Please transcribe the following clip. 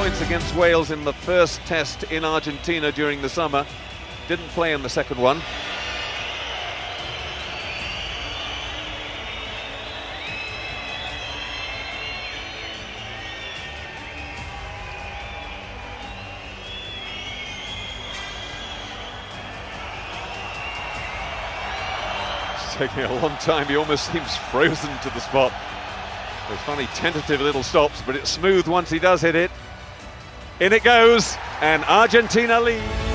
points against Wales in the first test in Argentina during the summer. Didn't play in the second one. Taking a long time. He almost seems frozen to the spot. Those funny tentative little stops, but it's smooth once he does hit it. In it goes, and Argentina lead.